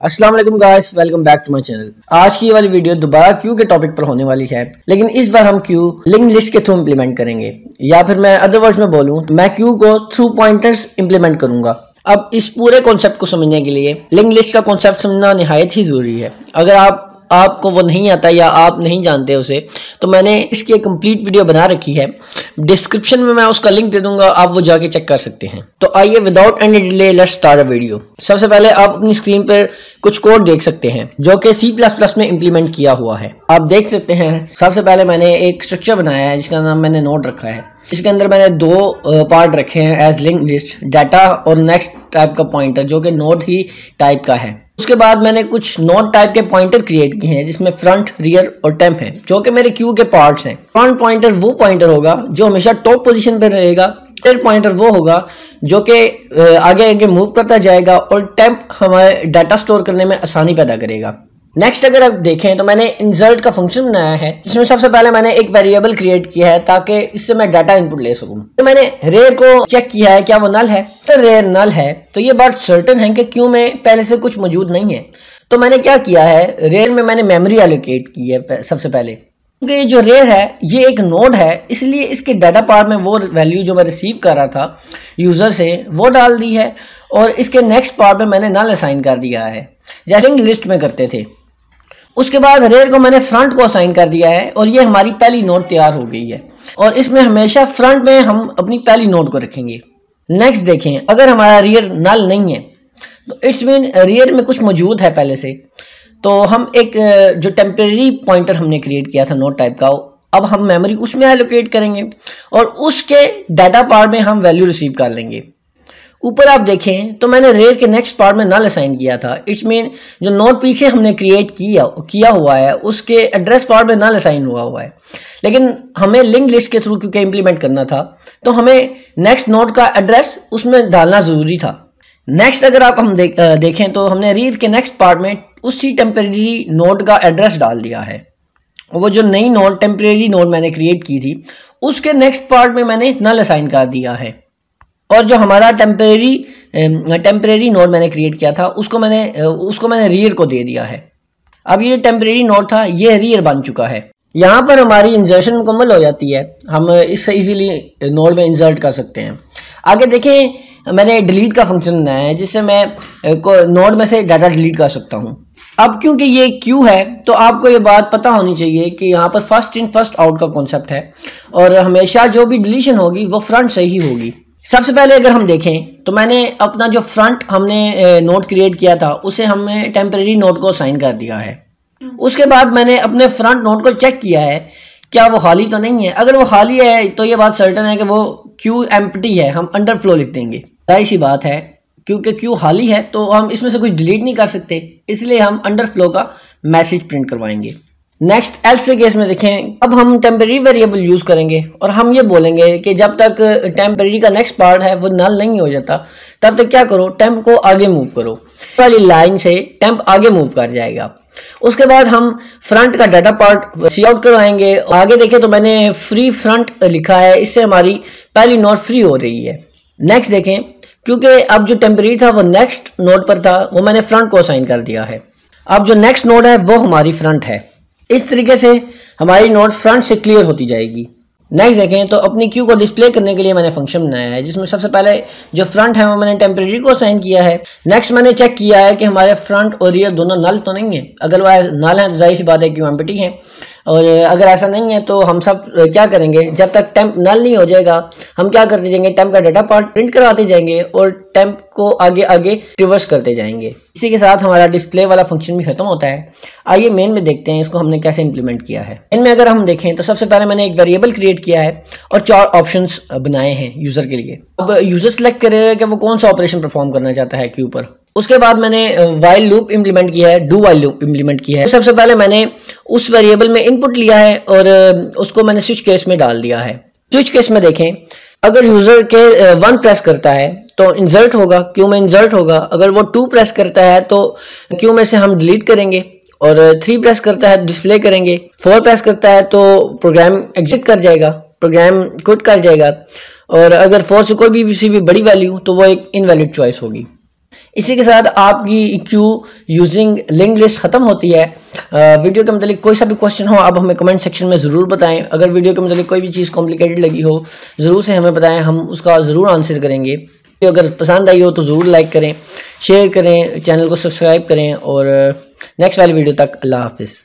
अस्सलाम वालेकुम guys welcome back to my channel आज की वाली वीडियो दोबारा क्यू के टॉपिक पर होने वाली है, लेकिन इस बार हम क्यू लिंक लिस्ट के थ्रू इम्प्लीमेंट करेंगे। या फिर मैं अदर वर्ड्स में बोलूँ, मैं क्यू को थ्रू पॉइंटर्स इम्प्लीमेंट करूँगा। अब इस पूरे कॉन्सेप्ट को समझने के लिए लिंक लिस्ट का कॉन्सेप्ट समझना नहायत ही ज़रूरी है। अगर आप आपको वो नहीं आता या आप नहीं जानते उसे तो मैंने इसकी एक कंप्लीट वीडियो बना रखी है। डिस्क्रिप्शन में मैं उसका लिंक दे दूँगा, आप वो जाके चेक कर सकते हैं। तो आइए without any delay let's start a video सबसे पहले आप अपनी स्क्रीन पर कुछ कोड देख सकते हैं, जो कि सी प्लस प्लस में इंप्लीमेंट किया हुआ है। आप देख सकते हैं, सबसे पहले मैंने एक स्ट्रक्चर बनाया है, जिसका नाम मैंने नोट रखा है। इसके अंदर मैंने दो पार्ट रखे हैं एज लिंक लिस्ट डाटा और नेक्स्ट टाइप का पॉइंटर जो कि नोट ही टाइप का है। उसके बाद मैंने कुछ नोट टाइप के पॉइंटर क्रिएट किए हैं, जिसमें फ्रंट रियर और टेम्प है, जो कि मेरे क्यू के पार्ट्स हैं। फ्रंट पॉइंटर वो पॉइंटर होगा, जो हमेशा टॉप पोजीशन पर रहेगा रियर पॉइंटर वो होगा, जो कि आगे आगे मूव करता जाएगा और टेम्प हमारे डाटा स्टोर करने में आसानी पैदा करेगा। नेक्स्ट अगर आप देखें तो मैंने इंसर्ट का फ़ंक्शन बनाया है, जिसमें सबसे पहले मैंने एक वेरिएबल क्रिएट किया है ताकि इससे मैं डाटा इनपुट ले सकूँ। तो मैंने रेयर को चेक किया है, क्या वो नल है? तो रेयर नल है। तो ये बात सर्टन है कि क्यों में पहले से कुछ मौजूद नहीं है। तो मैंने क्या किया है? रेयर में मैंने मेमोरी एलोकेट की है सबसे पहले। क्योंकि जो रेयर है, ये एक नोड है, इसलिए इसके डाटा पार्ट में वो वैल्यू जो मैं रिसीव कर रहा था यूज़र से, वो डाल दी है और इसके नेक्स्ट पार्ट में मैंने नल असाइन कर दिया है। जैसे लिस्ट में करते थे। उसके बाद रेयर को मैंने फ्रंट को असाइन कर दिया है और ये हमारी पहली नोट तैयार हो गई है। और इसमें हमेशा फ्रंट में हम अपनी पहली नोट को रखेंगे। नेक्स्ट देखें, अगर हमारा रियर नल नहीं है तो इट्स मीन रियर में कुछ मौजूद है पहले से। तो हम एक जो टेम्परेरी पॉइंटर हमने क्रिएट किया था नोट टाइप का, अब हम मेमोरी उसमें एलोकेट करेंगे और उसके डाटा पार्ट में हम वैल्यू रिसीव कर लेंगे। ऊपर आप देखें तो मैंने रेयर के नेक्स्ट पार्ट में नल असाइन किया था। इट्स मीन जो नोट पीछे हमने क्रिएट किया किया हुआ है उसके एड्रेस पार्ट में नल असाइन हुआ हुआ है। लेकिन हमें लिंक लिस्ट के थ्रू क्योंकि इंप्लीमेंट करना था तो हमें नेक्स्ट नोट का एड्रेस उसमें डालना ज़रूरी था। नेक्स्ट अगर आप हम देख, देखें तो हमने रीड के नेक्स्ट पार्ट में उसी टेम्परेरी नोट का एड्रेस डाल दिया है। वो जो नई नोट टेम्परेरी नोट मैंने क्रिएट की थी उसके नेक्स्ट पार्ट में मैंने नल असाइन कर दिया है। और जो हमारा टेम्परेरी टेम्परेरी नोड मैंने क्रिएट किया था, उसको मैंने उसको मैंने रियर को दे दिया है। अब ये टेम्परेरी नोड था, ये रियर बन चुका है। यहाँ पर हमारी इंजर्शन मुकम्मल हो जाती है। हम इससे इजीली नोड में इंसर्ट कर सकते हैं। आगे देखें, मैंने डिलीट का फ़ंक्शन बनाया है, जिससे मैं नोड में से डाटा डिलीट कर सकता हूँ। अब क्योंकि ये क्यू है तो आपको ये बात पता होनी चाहिए कि यहाँ पर फ़र्स्ट इन फ़र्स्ट आउट का कॉन्सेप्ट है। और हमेशा जो भी डिलीशन होगी, वो फ्रंट से ही होगी। सबसे पहले अगर हम देखें तो मैंने अपना जो फ्रंट हमने नोट क्रिएट किया था, उसे हमने टेम्परेरी नोट को साइन कर दिया है। उसके बाद मैंने अपने फ्रंट नोट को चेक किया है, क्या वो खाली तो नहीं है? अगर वो खाली है तो ये बात सर्टन है कि वो क्यू एम्प्टी है, हम अंडर फ्लो लिख देंगे। ज़ाहिर सी बात है, क्योंकि क्यू खाली है तो हम इसमें से कुछ डिलीट नहीं कर सकते, इसलिए हम अंडर फ्लो का मैसेज प्रिंट करवाएँगे। नेक्स्ट एल्स के केस में देखें, अब हम टेम्परेरी वेरिएबल यूज़ करेंगे और हम ये बोलेंगे कि जब तक टेम्परेरी का नेक्स्ट पार्ट है, वो नल नहीं हो जाता, तब तक क्या करो टेम्प को आगे मूव करो। वाली लाइन से टेम्प आगे मूव कर जाएगा। उसके बाद हम फ्रंट का डाटा पार्ट सी आउट करवाएँगे आगे देखें तो मैंने फ्री फ्रंट लिखा है, इससे हमारी पहली नोट फ्री हो रही है। नेक्स्ट देखें, क्योंकि अब जो टेम्परेरी था, वो नेक्स्ट नोट पर था, वो मैंने फ्रंट को असाइन कर दिया है। अब जो नेक्स्ट नोट है, वो हमारी फ्रंट है। इस तरीके से हमारी नोट फ्रंट से क्लियर होती जाएगी। नेक्स्ट देखें तो अपनी क्यू को डिस्प्ले करने के लिए मैंने फ़ंक्शन बनाया है, जिसमें सबसे पहले जो फ्रंट है वो मैंने टेम्प्रेरी को साइन किया है। नेक्स्ट मैंने चेक किया है कि हमारे फ्रंट और रियर दोनों नल तो नहीं है। अगर वह नल है तो ज़ाहिर सी बात है कि वो एम्पिटी है। और अगर ऐसा नहीं है तो हम सब क्या करेंगे? जब तक टेम्प नल नहीं हो जाएगा, हम क्या करते जाएँगे? टेम्प का डाटा पार्ट प्रिंट करवाते जाएँगे और टेम्प को आगे आगे रिवर्स करते जाएँगे। इसी के साथ हमारा डिस्प्ले वाला फ़ंक्शन भी खत्म होता है। आइए मेन में देखते हैं इसको हमने कैसे इंप्लीमेंट किया है। इनमें अगर हम देखें तो सबसे पहले मैंने एक वेरिएबल क्रिएट किया है और चार ऑप्शन बनाए हैं यूज़र के लिए। अब यूज़र सेलेक्ट करेगा कि वो कौन सा ऑपरेशन परफॉर्म करना चाहता है क्यू पर। उसके बाद मैंने वाइल लूप इंप्लीमेंट किया है डू वाइल लूप इंप्लीमेंट किया है। सबसे पहले मैंने उस वेरिएबल में इनपुट लिया है और उसको मैंने स्विच केस में डाल दिया है। स्विच केस में देखें, अगर यूज़र के वन प्रेस करता है तो इंसर्ट होगा। क्यू में इंसर्ट होगा? अगर वो टू प्रेस करता है तो क्यू में से हम डिलीट करेंगे? और थ्री प्रेस करता है डिस्प्ले करेंगे। फोर प्रेस करता है तो प्रोग्राम एग्जिट कर जाएगा। प्रोग्राम क्विट कर जाएगा। और अगर फोर से कोई भी, किसी भी बड़ी वैल्यू तो वो एक इनवैलिड चॉइस होगी। इसी के साथ आपकी क्यू यूजिंग लिंक लिस्ट ख़त्म होती है। आ, वीडियो के मतलब कोई सा भी क्वेश्चन हो आप हमें कमेंट सेक्शन में ज़रूर बताएँ। अगर वीडियो के मतलब कोई भी चीज़ कॉम्प्लिकेटेड लगी हो ज़रूर से हमें बताएँ हम उसका ज़रूर आंसर करेंगे। अगर पसंद आई हो तो ज़रूर लाइक करें शेयर करें चैनल को सब्सक्राइब करें और नेक्स्ट वाली वीडियो तक अल्लाह हाफिज़।